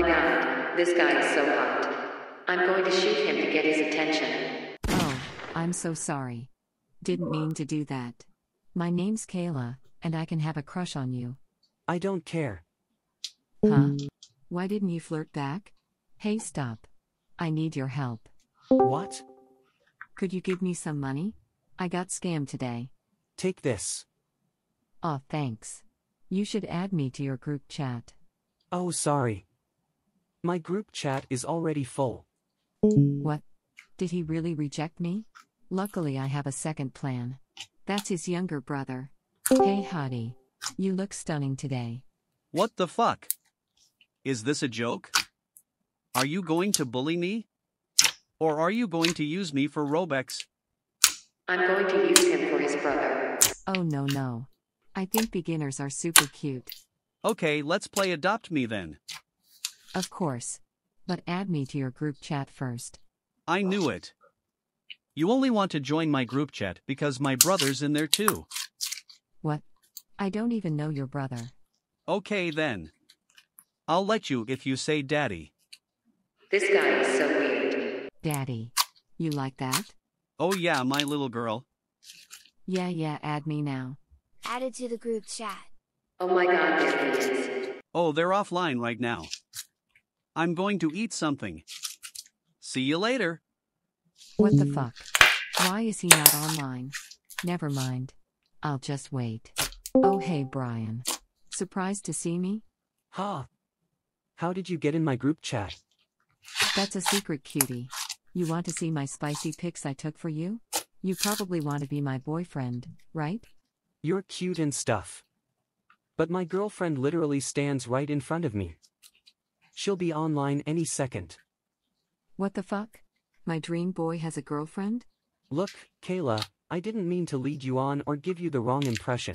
my god, this guy is so hot. I'm going to shoot him to get his attention. Oh, I'm so sorry. Didn't mean to do that. My name's Kayla, and I can have a crush on you. I don't care. Huh? Why didn't you flirt back? Hey, stop. I need your help. What? Could you give me some money? I got scammed today. Take this. Aw, thanks. You should add me to your group chat. Oh, sorry. My group chat is already full. What? Did he really reject me? Luckily, I have a second plan. That's his younger brother. Hey, hottie. You look stunning today. What the fuck? Is this a joke? Are you going to bully me? Or are you going to use me for Robux? I'm going to use him for his brother. Oh, no, no. I think beginners are super cute. Okay, let's play Adopt Me then. Of course. But add me to your group chat first. I knew it. You only want to join my group chat because my brother's in there too. What? I don't even know your brother. Okay then. I'll let you if you say daddy. This guy is so weird. Daddy. You like that? Oh yeah, my little girl. Yeah, yeah, add me now. Added to the group chat. Oh my god, there he is. Oh, they're offline right now. I'm going to eat something. See you later. What the fuck? Why is he not online? Never mind. I'll just wait. Oh, hey, Brian. Surprised to see me? Ha! How did you get in my group chat? That's a secret, cutie. You want to see my spicy pics I took for you? You probably want to be my boyfriend, right? You're cute and stuff. But my girlfriend literally stands right in front of me. She'll be online any second. What the fuck? My dream boy has a girlfriend? Look, Kayla, I didn't mean to lead you on or give you the wrong impression.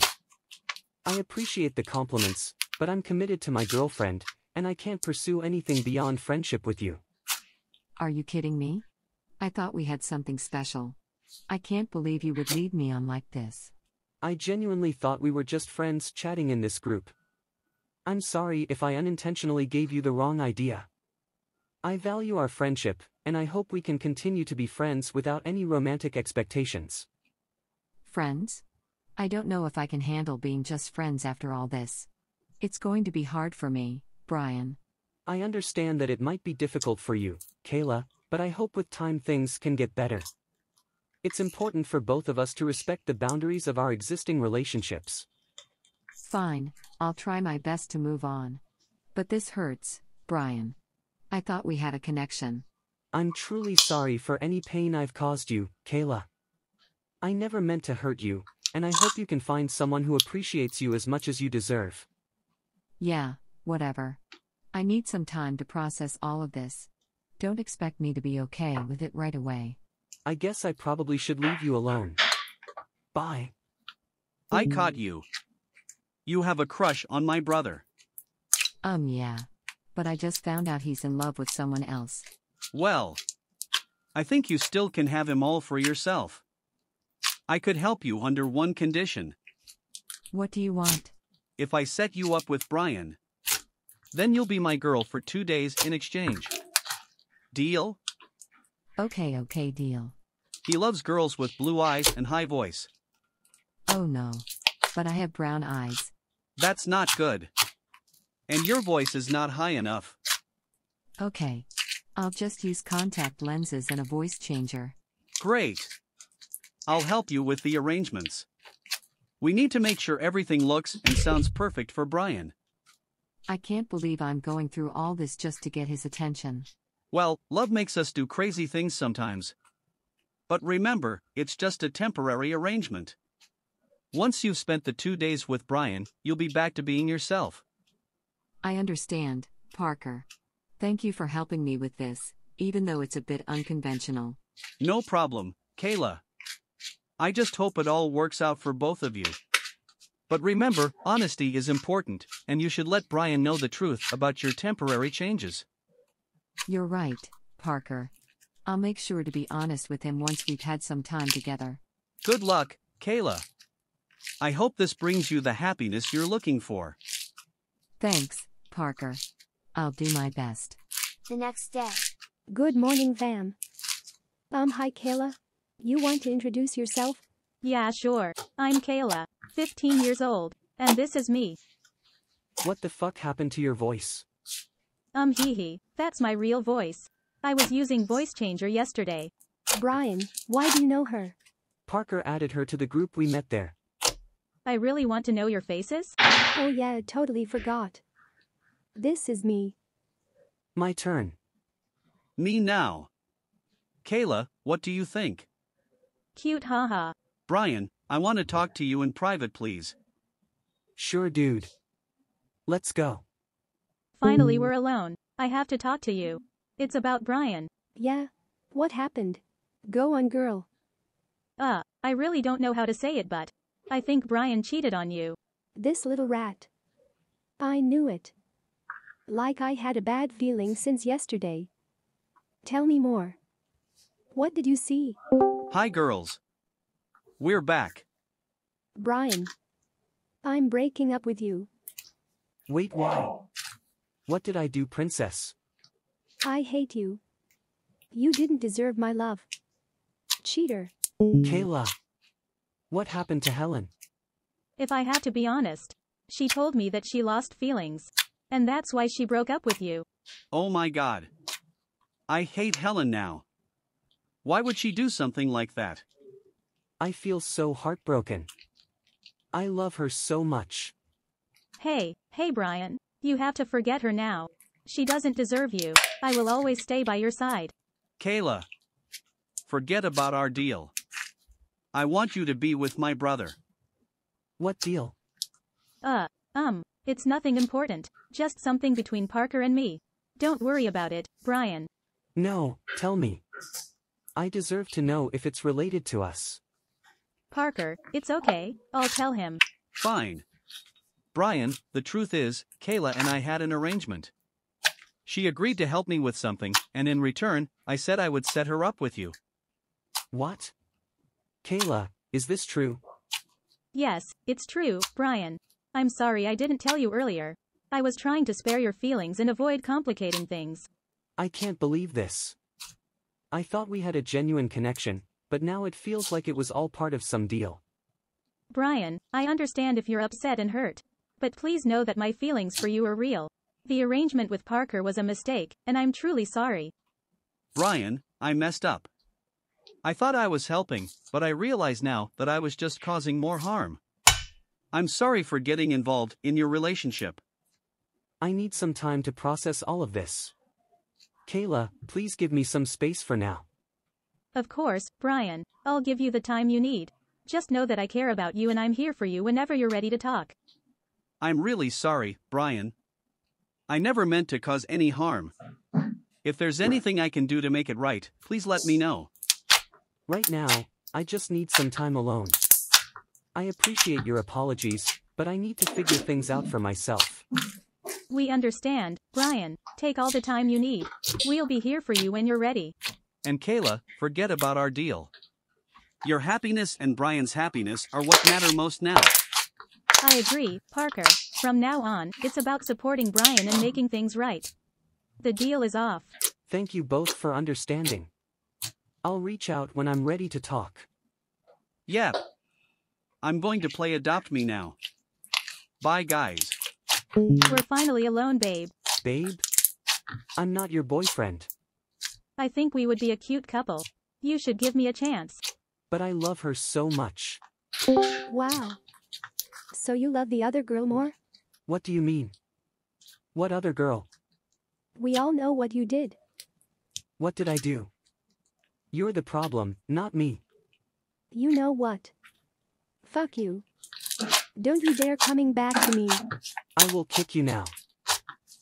I appreciate the compliments, but I'm committed to my girlfriend, and I can't pursue anything beyond friendship with you. Are you kidding me? I thought we had something special. I can't believe you would lead me on like this. I genuinely thought we were just friends chatting in this group. I'm sorry if I unintentionally gave you the wrong idea. I value our friendship, and I hope we can continue to be friends without any romantic expectations. Friends? I don't know if I can handle being just friends after all this. It's going to be hard for me, Brian. I understand that it might be difficult for you, Kayla, but I hope with time things can get better. It's important for both of us to respect the boundaries of our existing relationships. Fine, I'll try my best to move on. But this hurts, Brian. I thought we had a connection. I'm truly sorry for any pain I've caused you, Kayla. I never meant to hurt you, and I hope you can find someone who appreciates you as much as you deserve. Yeah, whatever. I need some time to process all of this. Don't expect me to be okay with it right away. I guess I probably should leave you alone. Bye. I caught you. You have a crush on my brother. Um, yeah. But I just found out he's in love with someone else. Well, I think you still can have him all for yourself. I could help you under one condition. What do you want? If I set you up with Brian, then you'll be my girl for two days in exchange. Deal? Okay, okay, deal. He loves girls with blue eyes and high voice. Oh no. But I have brown eyes. That's not good. And your voice is not high enough. Okay. I'll just use contact lenses and a voice changer. Great. I'll help you with the arrangements. We need to make sure everything looks and sounds perfect for Brian. I can't believe I'm going through all this just to get his attention. Well, love makes us do crazy things sometimes. But remember, it's just a temporary arrangement. Once you've spent the two days with Brian, you'll be back to being yourself. I understand, Parker. Thank you for helping me with this, even though it's a bit unconventional. No problem, Kayla. I just hope it all works out for both of you. But remember, honesty is important, and you should let Brian know the truth about your temporary changes. You're right, Parker. I'll make sure to be honest with him once we've had some time together. Good luck, Kayla. I hope this brings you the happiness you're looking for. Thanks, Parker. I'll do my best. The next day, Good morning, fam. Um, hi, Kayla. You want to introduce yourself? Yeah, sure. I'm Kayla, 15 years old, and this is me. What the fuck happened to your voice? Um, hee hee, that's my real voice. I was using voice changer yesterday. Brian, why do you know her? Parker added her to the group we met there. I really want to know your faces? Oh, yeah, totally forgot. This is me. My turn. Me now. Kayla, what do you think? Cute haha. Brian, I want to talk to you in private, please. Sure, dude. Let's go. Finally, we're alone. I have to talk to you. It's about Brian. Yeah? What happened? Go on, girl. Uh, I really don't know how to say it, but I think Brian cheated on you. This little rat. I knew it. Like I had a bad feeling since yesterday. Tell me more. What did you see? Hi, girls. We're back. Brian. I'm breaking up with you. Wait, why? What did I do, princess? I hate you. You didn't deserve my love. Cheater. Kayla. What happened to Helen? If I had to be honest, she told me that she lost feelings. And that's why she broke up with you. Oh my god. I hate Helen now. Why would she do something like that? I feel so heartbroken. I love her so much. Hey, hey Brian, you have to forget her now. She doesn't deserve you. I will always stay by your side. Kayla. Forget about our deal. I want you to be with my brother. What deal? Uh, um, it's nothing important, just something between Parker and me. Don't worry about it, Brian. No, tell me. I deserve to know if it's related to us. Parker, it's okay, I'll tell him. Fine. Brian, the truth is, Kayla and I had an arrangement. She agreed to help me with something, and in return, I said I would set her up with you. What? Kayla, is this true? Yes, it's true, Brian. I'm sorry I didn't tell you earlier. I was trying to spare your feelings and avoid complicating things. I can't believe this. I thought we had a genuine connection, but now it feels like it was all part of some deal. Brian, I understand if you're upset and hurt. But please know that my feelings for you are real. The arrangement with Parker was a mistake, and I'm truly sorry. Brian, I messed up. I thought I was helping, but I realize now that I was just causing more harm. I'm sorry for getting involved in your relationship. I need some time to process all of this. Kayla, please give me some space for now. Of course, Brian, I'll give you the time you need. Just know that I care about you and I'm here for you whenever you're ready to talk. I'm really sorry, Brian. I never meant to cause any harm. If there's anything I can do to make it right, please let me know. Right now, I just need some time alone. I appreciate your apologies, but I need to figure things out for myself. We understand, Brian. Take all the time you need. We'll be here for you when you're ready. And Kayla, forget about our deal. Your happiness and Brian's happiness are what matter most now. I agree, Parker. From now on, it's about supporting Brian and making things right. The deal is off. Thank you both for understanding. I'll reach out when I'm ready to talk. Yeah. I'm going to play Adopt Me now. Bye, guys. We're finally alone, babe. Babe? I'm not your boyfriend, I think we would be a cute couple. You should give me a chance. but I love her so much. Wow. So you love the other girl more? What do you mean? What other girl? We all know what you did. What did I do? You're the problem, not me. You know what? Fuck you. Don't you dare coming back to me. I will kick you now.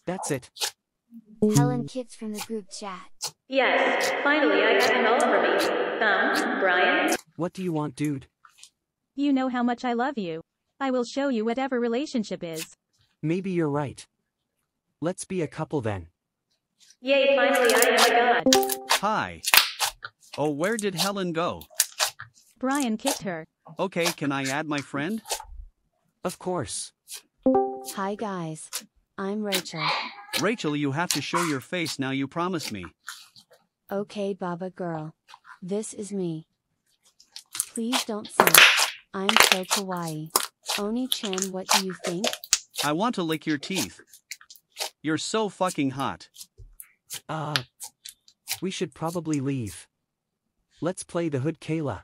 That's it. Helen kicked from the group chat. Yes, finally I got him all for me. Um, Brian? What do you want, dude? You know how much I love you. I will show you whatever relationship is. Maybe you're right. Let's be a couple then. Yay, finally I am a god. Hi. Oh, where did Helen go? Brian kicked her. Okay, can I add my friend? Of course. Hi guys. I'm Rachel. Rachel, you have to show your face now, you promise me. Okay, Baba girl. This is me. Please don't say. I'm so kawaii. Oni-chan, what do you think? I want to lick your teeth. You're so fucking hot. Uh. We should probably leave. Let's play the hood Kayla.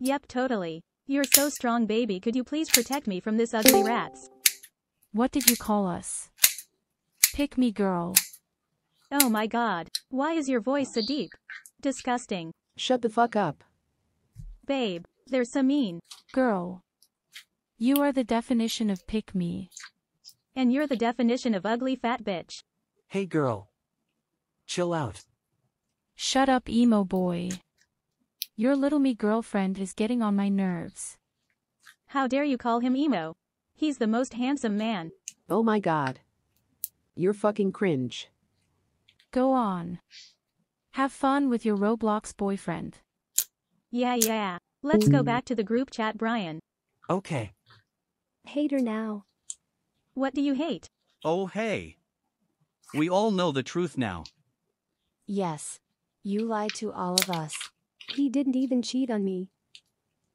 Yep, totally. You're so strong, baby. Could you please protect me from this ugly rats? What did you call us? Pick me girl. Oh my god. Why is your voice so deep? Disgusting. Shut the fuck up. Babe, they're so mean. Girl. You are the definition of pick me. And you're the definition of ugly fat bitch. Hey girl. Chill out. Shut up, emo boy. Your little me girlfriend is getting on my nerves. How dare you call him emo? He's the most handsome man. Oh my god. You're fucking cringe. Go on. Have fun with your Roblox boyfriend. Yeah, yeah. Let's go back to the group chat, Brian. Okay. Hater now. What do you hate? Oh, hey. We all know the truth now. Yes. You lied to all of us. He didn't even cheat on me.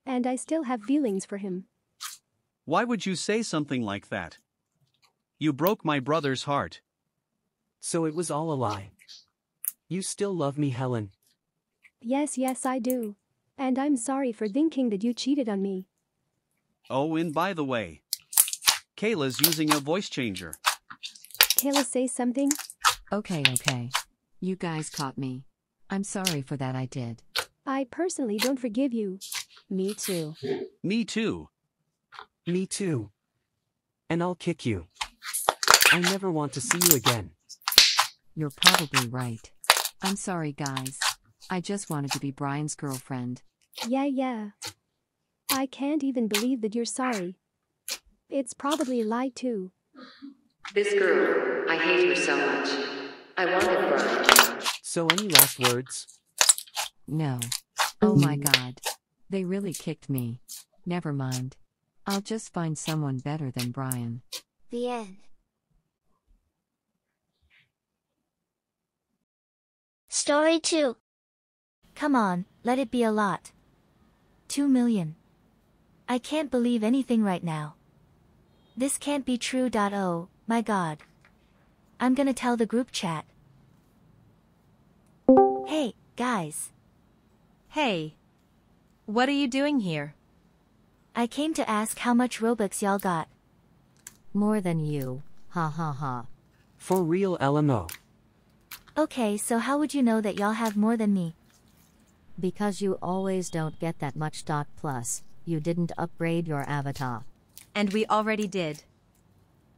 And I still have feelings for him. Why would you say something like that? You broke my brother's heart. So it was all a lie. You still love me, Helen. Yes, yes, I do. And I'm sorry for thinking that you cheated on me. Oh, and by the way, Kayla's using a voice changer. Kayla, say something? Okay, okay. You guys caught me. I'm sorry for that, I did. I personally don't forgive you. Me too. Me too. Me too. And I'll kick you. I never want to see you again. You're probably right. I'm sorry, guys. I just wanted to be Brian's girlfriend. Yeah, yeah. I can't even believe that you're sorry. It's probably a lie too. This girl, I hate her so much. I wanted Brian. So, any last words? No. Oh my mm-hmm. god. They really kicked me. Never mind. I'll just find someone better than Brian. The end. Story 2. Come on, let it be a lot. Two million. I can't believe anything right now. This can't be true. Oh, my god. I'm gonna tell the group chat. Hey, guys. Hey. What are you doing here? I came to ask how much Robux y'all got. More than you. Ha ha ha. For real, LMO. Okay, so how would you know that y'all have more than me? Because you always don't get that much dot plus, you didn't upgrade your avatar. And we already did.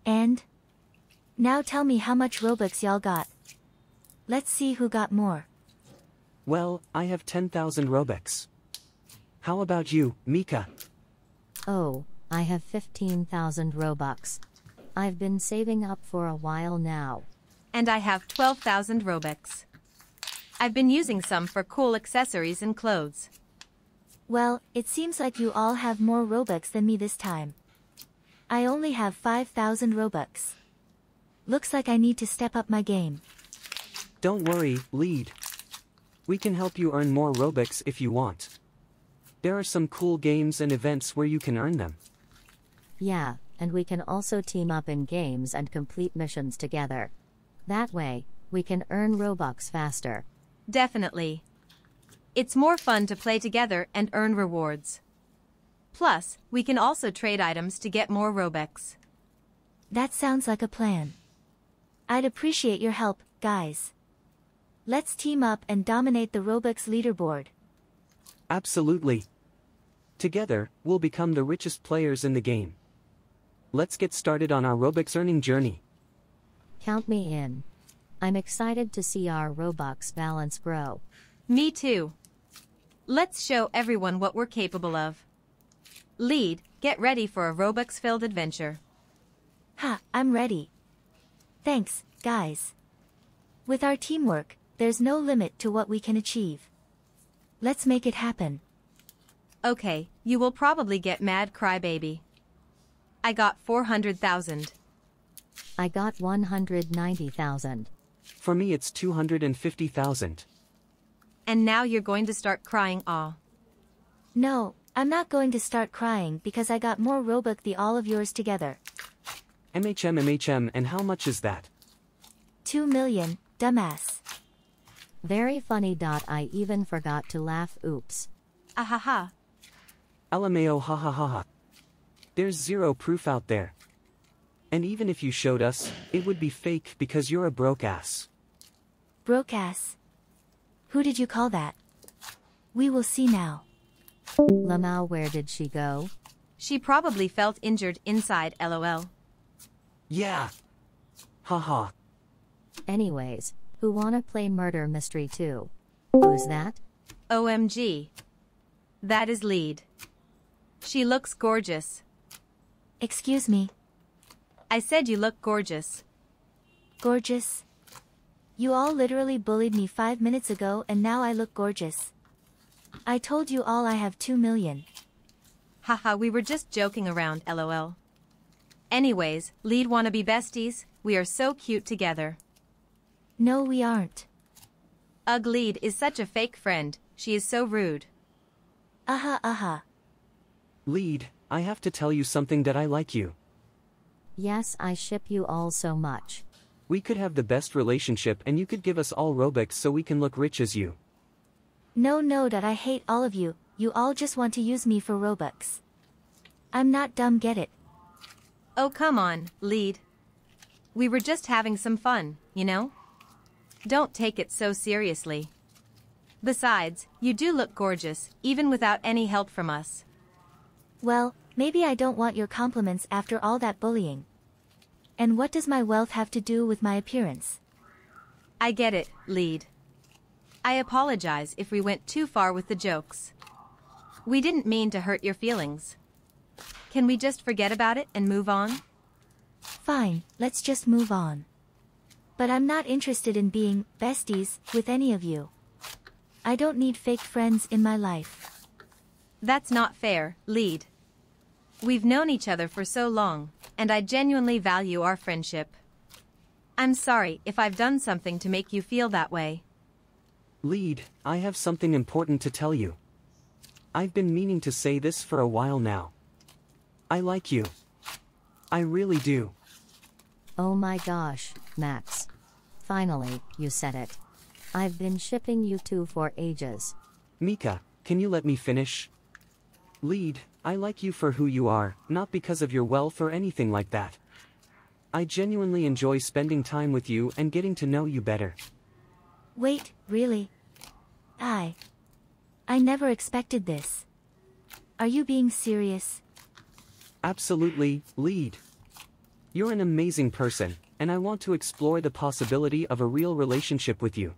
And? Now tell me how much Robux y'all got. Let's see who got more. Well, I have 10,000 Robux. How about you, Mika? Oh, I have 15,000 Robux. I've been saving up for a while now. And I have 12,000 Robux. I've been using some for cool accessories and clothes. Well, it seems like you all have more Robux than me this time. I only have 5,000 Robux. Looks like I need to step up my game. Don't worry, lead. We can help you earn more Robux if you want. There are some cool games and events where you can earn them. Yeah, and we can also team up in games and complete missions together. That way, we can earn Robux faster. Definitely. It's more fun to play together and earn rewards. Plus, we can also trade items to get more Robux. That sounds like a plan. I'd appreciate your help, guys. Let's team up and dominate the Robux leaderboard. Absolutely. Together, we'll become the richest players in the game. Let's get started on our Robux earning journey. Count me in. I'm excited to see our Robux balance grow. Me too. Let's show everyone what we're capable of. Lead, get ready for a Robux filled adventure. Ha, I'm ready. Thanks, guys. With our teamwork, there's no limit to what we can achieve. Let's make it happen. Okay, you will probably get mad crybaby. I got 400,000. I got 190,000. For me, it's 250,000. And now you're going to start crying aw. No, I'm not going to start crying because I got more Robux than all of yours together. MHM MHM, and how much is that? 2 million, dumbass. Very funny. Dot. I even forgot to laugh. Oops. Ahaha. LMAO ha ha ha ha. There's zero proof out there. And even if you showed us, it would be fake because you're a broke ass. Broke ass. Who did you call that? We will see now. Lamau, where did she go? She probably felt injured inside lol. Yeah. Haha. Anyways, who wanna play Murder Mystery too? Who's that? OMG. That is lead. She looks gorgeous. Excuse me. I said you look gorgeous. Gorgeous. You all literally bullied me five minutes ago and now I look gorgeous. I told you all I have two million. Haha, we were just joking around, lol. Anyways, lead wanna be besties, we are so cute together. No, we aren't. Ugh, lead is such a fake friend, she is so rude. Aha, aha. Lead, I have to tell you something that I like you. Yes, I ship you all so much. We could have the best relationship and you could give us all Robux so we can look rich as you. No, no, that I hate all of you, you all just want to use me for Robux. I'm not dumb, get it? Oh, come on, lead. We were just having some fun, you know? Don't take it so seriously. Besides, you do look gorgeous, even without any help from us. Well, maybe I don't want your compliments after all that bullying. And what does my wealth have to do with my appearance? I get it, lead. I apologize if we went too far with the jokes. We didn't mean to hurt your feelings. Can we just forget about it and move on? Fine, let's just move on. But I'm not interested in being besties with any of you. I don't need fake friends in my life. That's not fair, lead. We've known each other for so long, and I genuinely value our friendship. I'm sorry if I've done something to make you feel that way. Lead, I have something important to tell you. I've been meaning to say this for a while now. I like you. I really do. Oh my gosh, Max. Finally, you said it. I've been shipping you two for ages. Mika, can you let me finish? Lead, I like you for who you are, not because of your wealth or anything like that. I genuinely enjoy spending time with you and getting to know you better. Wait, really? I. I never expected this. Are you being serious? Absolutely, lead. You're an amazing person, and I want to explore the possibility of a real relationship with you.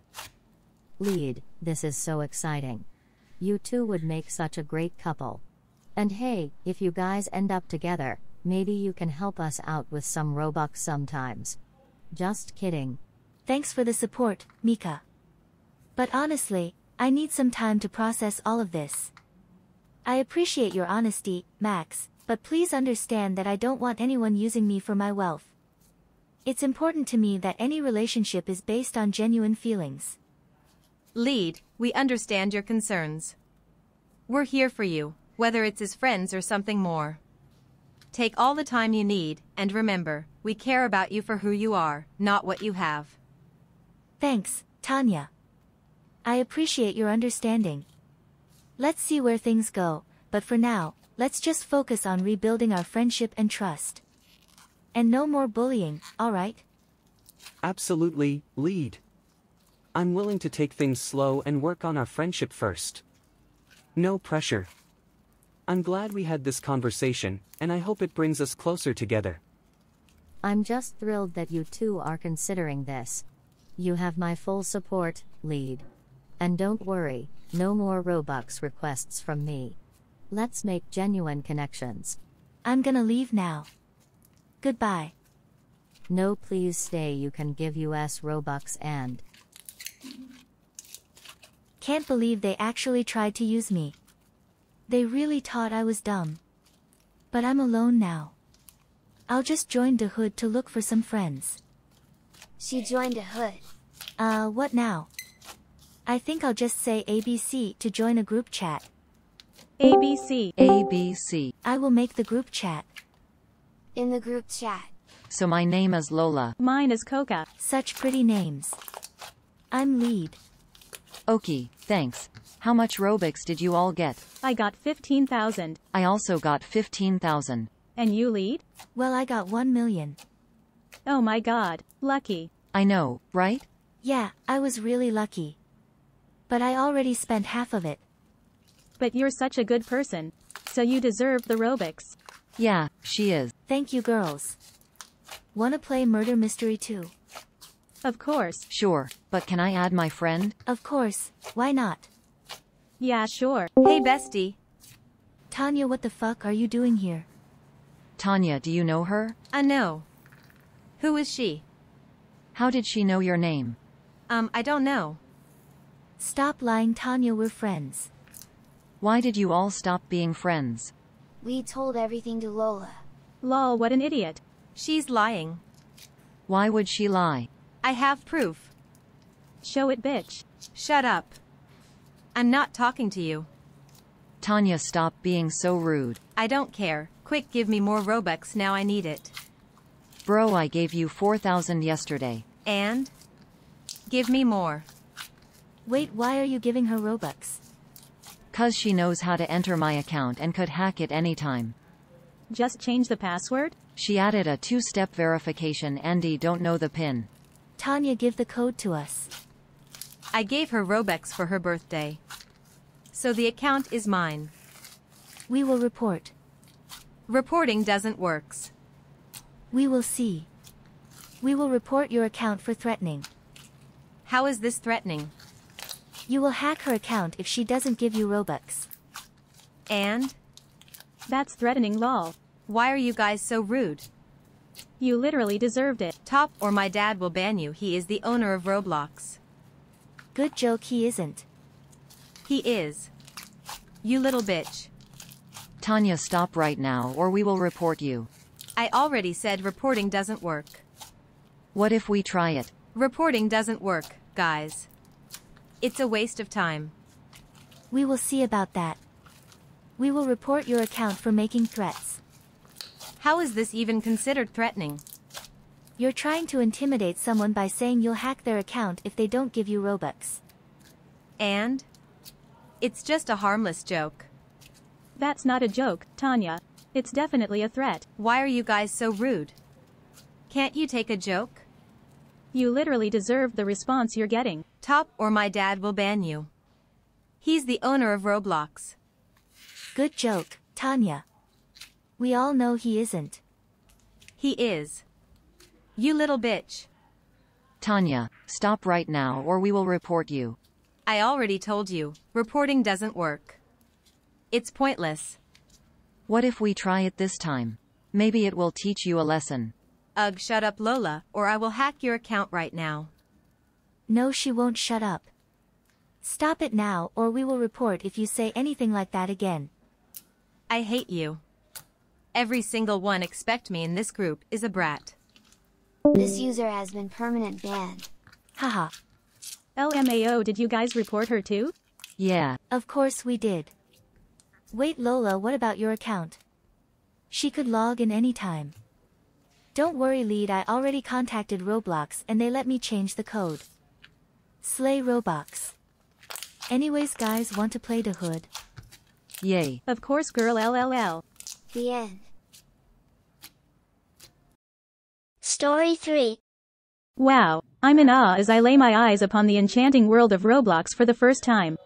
Lead, this is so exciting. You two would make such a great couple. And hey, if you guys end up together, maybe you can help us out with some Robux sometimes. Just kidding. Thanks for the support, Mika. But honestly, I need some time to process all of this. I appreciate your honesty, Max, but please understand that I don't want anyone using me for my wealth. It's important to me that any relationship is based on genuine feelings. Lead, we understand your concerns. We're here for you, whether it's as friends or something more. Take all the time you need, and remember, we care about you for who you are, not what you have. Thanks, Tanya. I appreciate your understanding. Let's see where things go, but for now, let's just focus on rebuilding our friendship and trust. And no more bullying, alright? Absolutely, lead. I'm willing to take things slow and work on our friendship first. No pressure. I'm glad we had this conversation, and I hope it brings us closer together. I'm just thrilled that you two are considering this. You have my full support, lead. And don't worry, no more Robux requests from me. Let's make genuine connections. I'm gonna leave now. Goodbye. No, please stay. You can give US Robux and. Can't believe they actually tried to use me. They really thought I was dumb. But I'm alone now. I'll just join the hood to look for some friends. She joined a hood. Uh, what now? I think I'll just say ABC to join a group chat. ABC. ABC. I will make the group chat. In the group chat. So my name is Lola. Mine is Coca. Such pretty names. I'm lead. Okay, thanks. How much Robux did you all get? I got 15,000. I also got 15,000. And you lead? Well, I got 1 million. Oh my god. Lucky. I know, right? Yeah, I was really lucky. But I already spent half of it. But you're such a good person. So you deserve the Robux. Yeah, she is. Thank you, girls. Wanna play Murder Mystery too? Of course. Sure, but can I add my friend? Of course, why not? Yeah, sure. Hey, bestie. Tanya, what the fuck are you doing here? Tanya, do you know her? I know. Who is she? How did she know your name? Um, I don't know. Stop lying, Tanya, we're friends. Why did you all stop being friends? We told everything to Lola. Lol, what an idiot. She's lying. Why would she lie? I have proof. Show it, bitch. Shut up. I'm not talking to you. Tanya, stop being so rude. I don't care. Quick, give me more Robux now I need it. Bro, I gave you 4,000 yesterday. And? Give me more. Wait, why are you giving her Robux? Cause she knows how to enter my account and could hack it anytime. Just change the password? She added a two-step verification Andy don't know the pin. Tanya, give the code to us. I gave her Robux for her birthday. So the account is mine. We will report. Reporting doesn't works. We will see. We will report your account for threatening. How is this threatening? You will hack her account if she doesn't give you Robux. And? That's threatening lol. Why are you guys so rude? You literally deserved it. Top or my dad will ban you. He is the owner of Roblox. Good joke, he isn't. He is. You little bitch. Tanya, stop right now or we will report you. I already said reporting doesn't work. What if we try it? Reporting doesn't work, guys. It's a waste of time. We will see about that. We will report your account for making threats. How is this even considered threatening? You're trying to intimidate someone by saying you'll hack their account if they don't give you Robux. And? It's just a harmless joke. That's not a joke, Tanya. It's definitely a threat. Why are you guys so rude? Can't you take a joke? You literally deserve the response you're getting. Top or my dad will ban you. He's the owner of Roblox. Good joke, Tanya. We all know he isn't. He is. You little bitch. Tanya, stop right now or we will report you. I already told you, reporting doesn't work. It's pointless. What if we try it this time? Maybe it will teach you a lesson. Ugh, shut up Lola, or I will hack your account right now. No, she won't shut up. Stop it now or we will report if you say anything like that again. I hate you. Every single one expect me in this group is a brat. This user has been permanent banned. Haha. LMAO, did you guys report her too? Yeah. Of course we did. Wait Lola, what about your account? She could log in anytime. Don't worry lead, I already contacted Roblox and they let me change the code. Slay Roblox. Anyways guys want to play the hood? Yay. Of course girl LLL. The end. Story 3 Wow, I'm in awe as I lay my eyes upon the enchanting world of Roblox for the first time.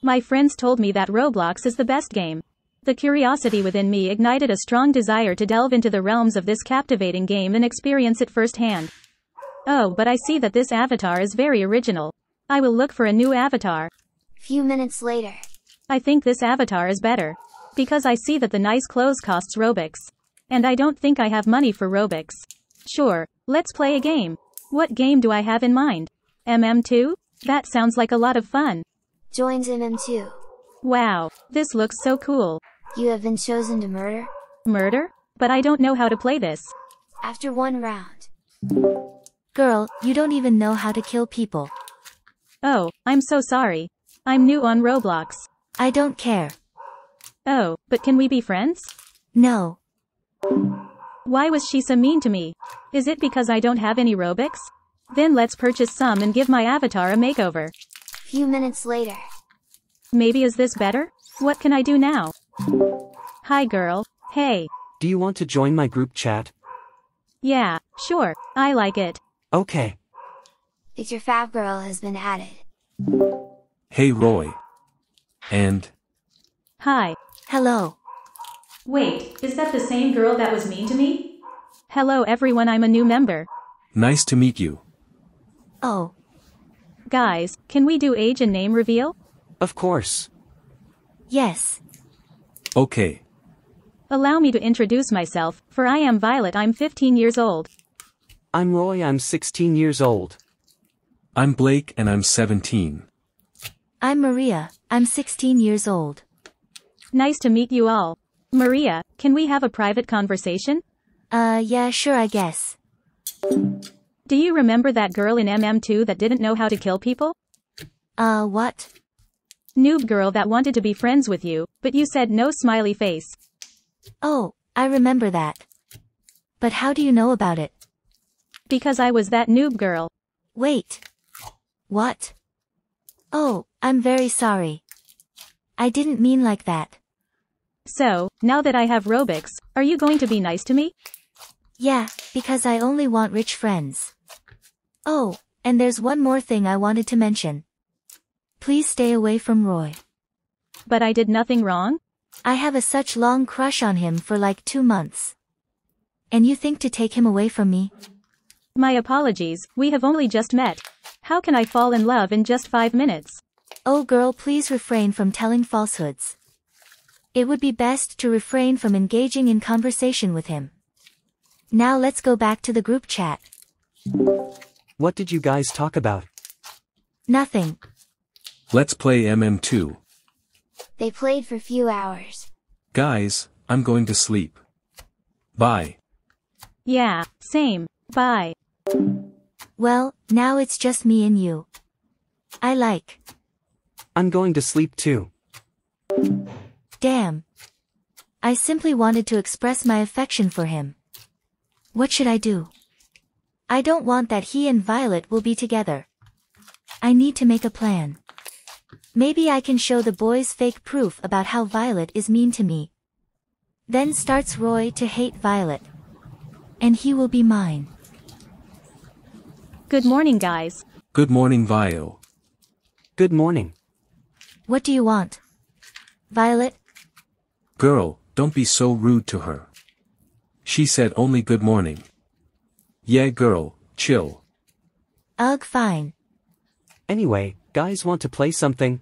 My friends told me that Roblox is the best game. The curiosity within me ignited a strong desire to delve into the realms of this captivating game and experience it firsthand. Oh, but I see that this avatar is very original. I will look for a new avatar. Few minutes later. I think this avatar is better. Because I see that the nice clothes costs Robux. And I don't think I have money for Robux. Sure, let's play a game. What game do I have in mind? MM2? That sounds like a lot of fun. Joins MM2. Wow, this looks so cool. You have been chosen to murder? Murder? But I don't know how to play this. After one round. Girl, you don't even know how to kill people. Oh, I'm so sorry. I'm new on Roblox. I don't care. Oh, but can we be friends? No. Why was she so mean to me? Is it because I don't have any Robux? Then let's purchase some and give my avatar a makeover. Few minutes later. Maybe is this better? What can I do now? Hi girl. Hey. Do you want to join my group chat? Yeah, sure. I like it. Okay. Picture Fab Girl has been added. Hey Roy. And, Hi. Hello. Wait, is that the same girl that was mean to me? Hello everyone, I'm a new member. nice to meet you. Oh, Guys, can we do age and name reveal? Of course. yes. Okay. Allow me to introduce myself, for I am Violet, I'm 15 years old. I'm Roy, I'm 16 years old. I'm Blake and I'm 17. I'm Maria. I'm 16 years old. Nice to meet you all. Maria, can we have a private conversation? Uh, yeah, sure, I guess. Do you remember that girl in MM2 that didn't know how to kill people? Uh, what? Noob girl that wanted to be friends with you, but you said no smiley face. Oh, I remember that. But how do you know about it? Because I was that noob girl. Wait. What? Oh, I'm very sorry. I didn't mean like that. So, now that I have Robux, are you going to be nice to me? Yeah, because I only want rich friends. Oh, and there's one more thing I wanted to mention. Please stay away from Roy. But I did nothing wrong? I have a such long crush on him for like two months. And you think to take him away from me? My apologies, we have only just met. How can I fall in love in just five minutes? Oh girl please refrain from telling falsehoods. It would be best to refrain from engaging in conversation with him. Now let's go back to the group chat. What did you guys talk about? Nothing. Let's play MM2. They played for few hours. Guys, I'm going to sleep. Bye. Yeah, same. Bye. Well, now it's just me and you. I like. I'm going to sleep too. Damn. I simply wanted to express my affection for him. What should I do? I don't want that he and Violet will be together. I need to make a plan. Maybe I can show the boys fake proof about how Violet is mean to me. Then starts Roy to hate Violet. And he will be mine. Good morning, guys. Good morning Vio. Good morning. What do you want? Violet? Girl, don't be so rude to her. She said only good morning. Yeah girl, chill. Ugh fine. Anyway, guys want to play something?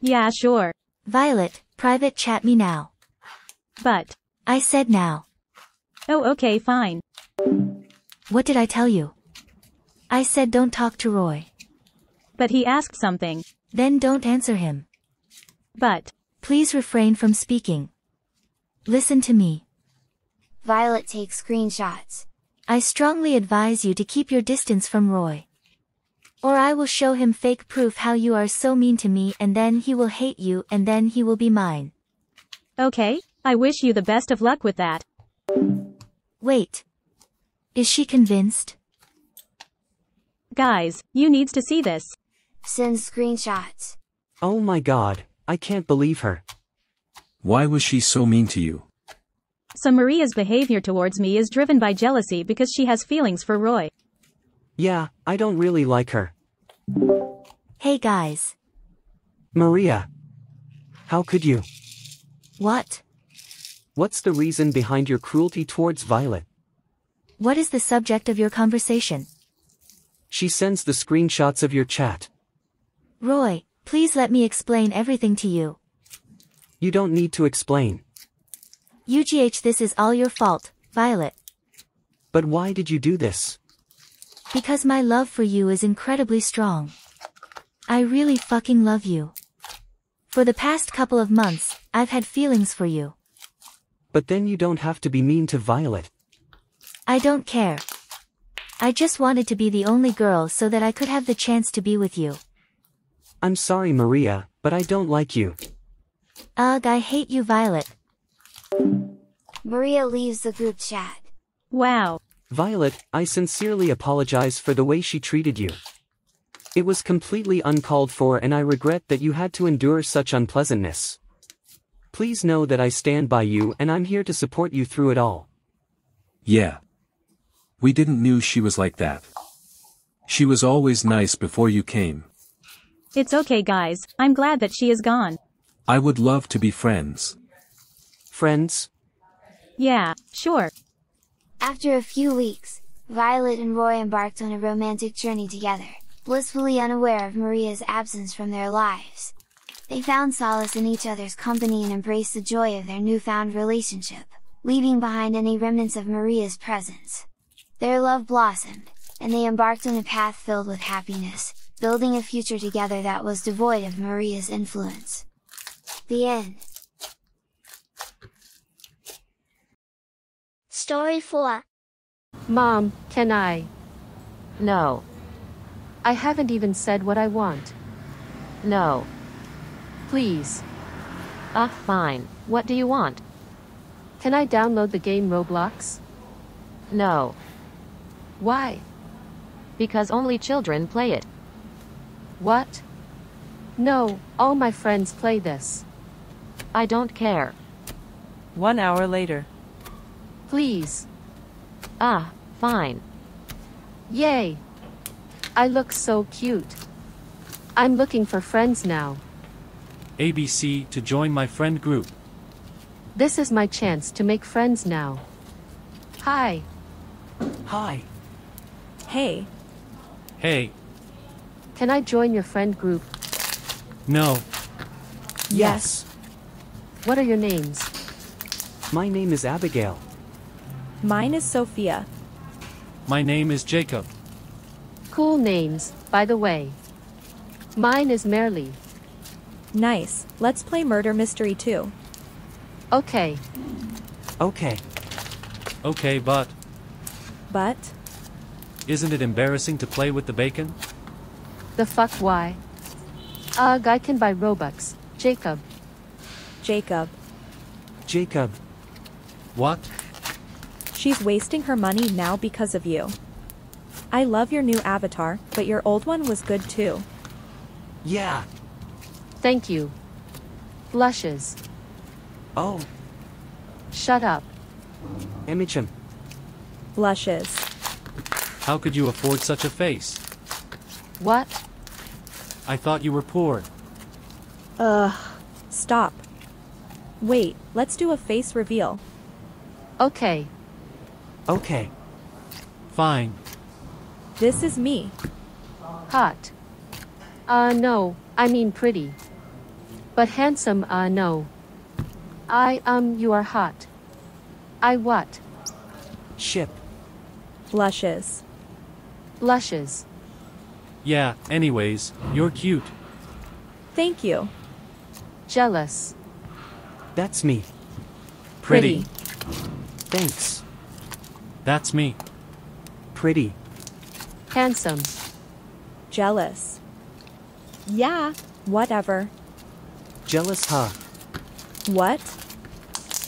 Yeah, sure. Violet, private chat me now. But. I said now. Oh, okay, fine. What did I tell you? I said don't talk to Roy. But he asked something. Then don't answer him. But. Please refrain from speaking. Listen to me. Violet takes screenshots. I strongly advise you to keep your distance from Roy. Or I will show him fake proof how you are so mean to me and then he will hate you and then he will be mine. Okay, I wish you the best of luck with that. Wait. Is she convinced? Guys, you needs to see this. Send screenshots. Oh my god, I can't believe her. Why was she so mean to you? So Maria's behavior towards me is driven by jealousy because she has feelings for Roy. Yeah, I don't really like her. Hey guys. Maria. How could you? What? What's the reason behind your cruelty towards Violet? What is the subject of your conversation? She sends the screenshots of your chat. Roy, please let me explain everything to you. You don't need to explain. UGH this is all your fault, Violet. But why did you do this? Because my love for you is incredibly strong. I really fucking love you. For the past couple of months, I've had feelings for you. But then you don't have to be mean to Violet. I don't care. I just wanted to be the only girl so that I could have the chance to be with you. I'm sorry Maria, but I don't like you. Ugh, I hate you, Violet. Maria leaves the group chat. Wow. Violet, I sincerely apologize for the way she treated you. It was completely uncalled for and I regret that you had to endure such unpleasantness. Please know that I stand by you and I'm here to support you through it all. Yeah. We didn't knew she was like that. She was always nice before you came. It's okay guys, I'm glad that she is gone. I would love to be friends. Friends? Yeah, sure. After a few weeks, Violet and Roy embarked on a romantic journey together, blissfully unaware of Maria's absence from their lives. They found solace in each other's company and embraced the joy of their newfound relationship, leaving behind any remnants of Maria's presence. Their love blossomed, and they embarked on a path filled with happiness, building a future together that was devoid of Maria's influence. The end. Story 4 Mom, can I? No. I haven't even said what I want. No. Please. Ah, uh, fine. What do you want? Can I download the game Roblox? No. Why? Because only children play it. What? No, all my friends play this. I don't care. One hour later. Please. Ah, fine. Yay! I look so cute. I'm looking for friends now. ABC to join my friend group. This is my chance to make friends now. Hi. Hi. Hey. Hey. Can I join your friend group? No. Yes. What are your names? My name is Abigail. Mine is Sophia. My name is Jacob. Cool names, by the way. Mine is Merly. Nice. Let's play Murder Mystery too. Okay. Okay. Okay, but. But? Isn't it embarrassing to play with the bacon? The fuck why? Ugh, I can buy Robux. Jacob. Jacob. Jacob. What? She's wasting her money now because of you. I love your new avatar, but your old one was good too. Yeah. Thank you. Blushes. Oh. Shut up. Imogen. Blushes. How could you afford such a face? What? I thought you were poor. Ugh. Stop. Wait, let's do a face reveal. Okay. Okay. Fine. This is me. Hot. Uh, no, I mean pretty. But handsome, uh, no. I, um, you are hot. I what? Ship. Blushes. Blushes. Yeah, anyways, you're cute. Thank you. Jealous. That's me. Pretty. Thanks. That's me. Pretty. Handsome. Jealous. Yeah, whatever. Jealous, huh? What?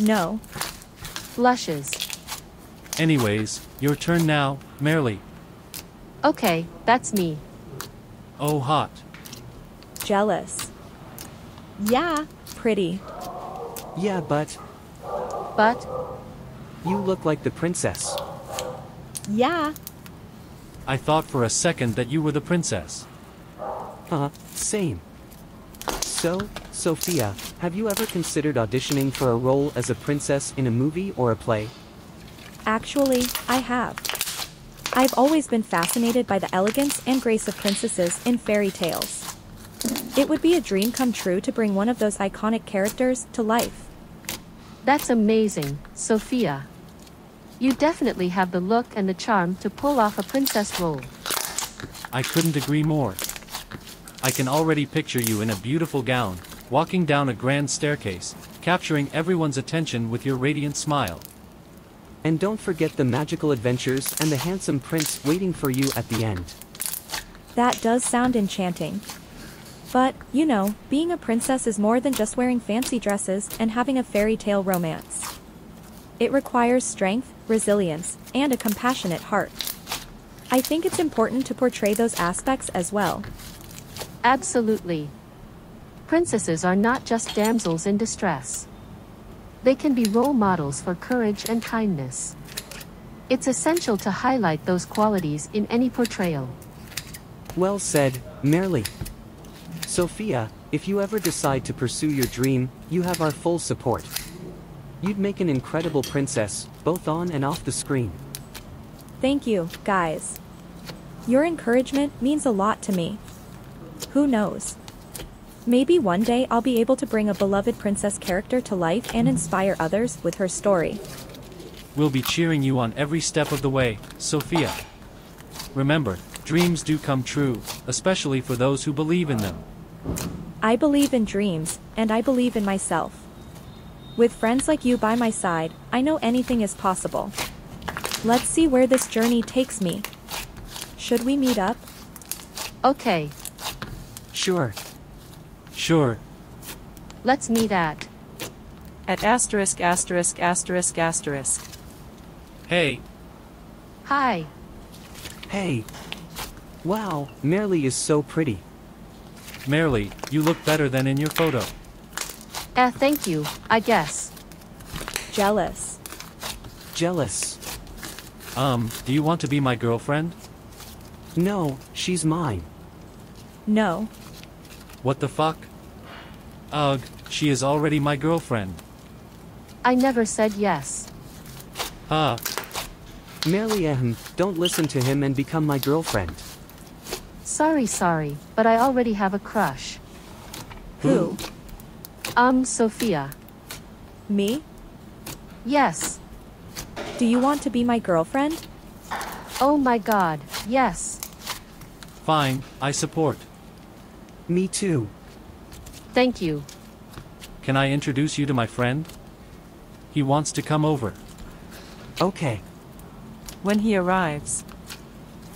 No. Blushes. Anyways, your turn now, Merely. Okay, that's me. Oh, hot. Jealous. Yeah, pretty. Yeah, but. But? You look like the princess. Yeah. I thought for a second that you were the princess. Uh, same. So, Sophia, have you ever considered auditioning for a role as a princess in a movie or a play? Actually, I have. I've always been fascinated by the elegance and grace of princesses in fairy tales. It would be a dream come true to bring one of those iconic characters to life. That's amazing, Sophia. You definitely have the look and the charm to pull off a princess role. I couldn't agree more. I can already picture you in a beautiful gown, walking down a grand staircase, capturing everyone's attention with your radiant smile. And don't forget the magical adventures and the handsome prince waiting for you at the end. That does sound enchanting. But, you know, being a princess is more than just wearing fancy dresses and having a fairy tale romance. It requires strength, resilience, and a compassionate heart. I think it's important to portray those aspects as well. Absolutely. Princesses are not just damsels in distress. They can be role models for courage and kindness. It's essential to highlight those qualities in any portrayal. Well said, Merely. Sophia, if you ever decide to pursue your dream, you have our full support. You'd make an incredible princess, both on and off the screen. Thank you, guys. Your encouragement means a lot to me. Who knows? Maybe one day I'll be able to bring a beloved princess character to life and inspire others with her story. We'll be cheering you on every step of the way, Sophia. Remember, dreams do come true, especially for those who believe in them. I believe in dreams, and I believe in myself. With friends like you by my side, I know anything is possible. Let's see where this journey takes me. Should we meet up? Okay, Sure. Sure. let's meet at. At asterisk asterisk asterisk asterisk. Hey, Hi. Hey. Wow, Merely is so pretty. Merely, you look better than in your photo. Eh, thank you, I guess. Jealous. Jealous. Um, do you want to be my girlfriend? No, she's mine. No. What the fuck? Ugh, she is already my girlfriend. I never said yes. Huh. Merely ahem, don't listen to him and become my girlfriend. Sorry, sorry, but I already have a crush. Who? Um, Sophia. Me? Yes. Do you want to be my girlfriend? Oh my god, yes. Fine, I support. Me too. Thank you. Can I introduce you to my friend? He wants to come over. Okay. When he arrives.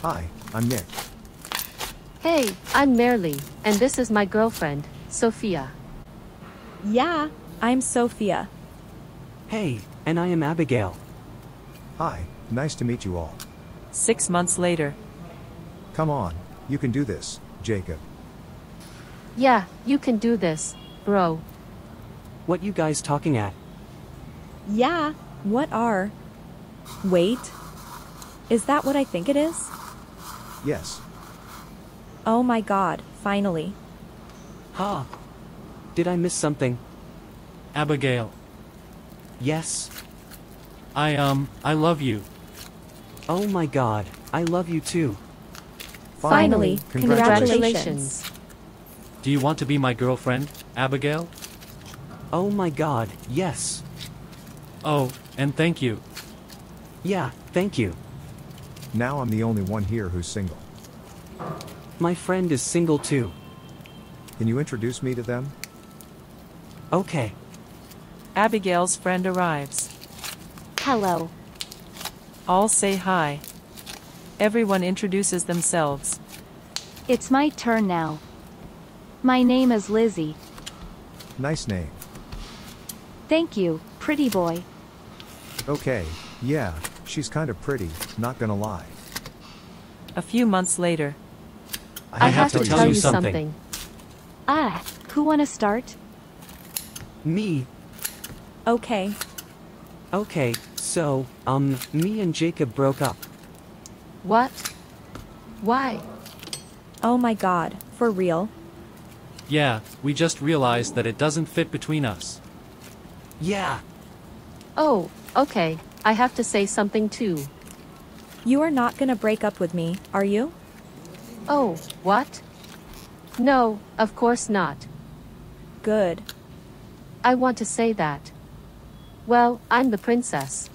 Hi, I'm Nick. Hey, I'm Merely, and this is my girlfriend, Sophia. Yeah, I'm Sophia. Hey, and I am Abigail. Hi, nice to meet you all. Six months later. Come on, you can do this, Jacob. Yeah, you can do this, bro. What you guys talking at? Yeah, what are? Wait. Is that what I think it is? Yes. Oh my god, finally. Huh. Did I miss something? Abigail. Yes. I, um, I love you. Oh my god, I love you too. Finally, Congratulations. congratulations. Do you want to be my girlfriend, Abigail? Oh my god, yes. Oh, and thank you. Yeah, thank you. Now I'm the only one here who's single. My friend is single too. Can you introduce me to them? Okay. Abigail's friend arrives. Hello. All say hi. Everyone introduces themselves. It's my turn now. My name is Lizzie. Nice name. Thank you, pretty boy. Okay, yeah, she's kind of pretty, not gonna lie. A few months later. I, have, to tell, you something. Ah, who wanna start? Me. Okay. Okay, so, um, me and Jacob broke up. What? Why? Oh my god, for real? Yeah, we just realized that it doesn't fit between us. Yeah. Oh, okay, I have to say something too. You are not gonna break up with me, are you? Oh, what? No, of course not. Good. I want to say that. Well, I'm the princess.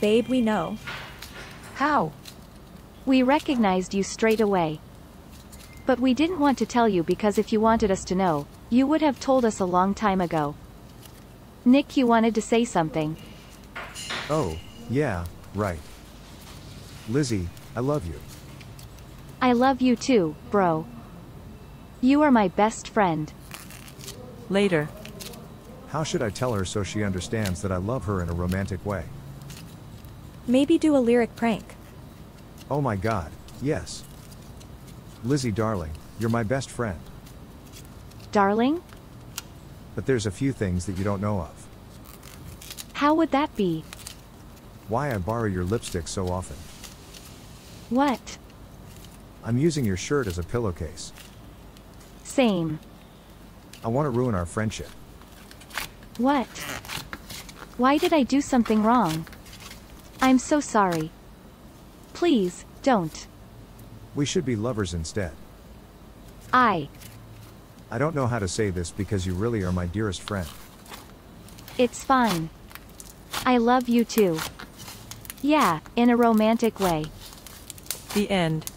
Babe, we know. How? We recognized you straight away. But we didn't want to tell you because if you wanted us to know, you would have told us a long time ago. Nick, you wanted to say something. Oh, yeah, right. Lizzie, I love you. I love you too, bro. You are my best friend. Later. How should I tell her so she understands that I love her in a romantic way? Maybe do a lyric prank. Oh my god, yes. Lizzie, darling, you're my best friend. Darling? But there's a few things that you don't know of. How would that be? Why I borrow your lipstick so often. What? I'm using your shirt as a pillowcase. Same. I want to ruin our friendship. What? Why did I do something wrong? I'm so sorry. Please, don't. We should be lovers instead. I. I don't know how to say this because you really are my dearest friend. It's fine. I love you too. Yeah, in a romantic way. The end.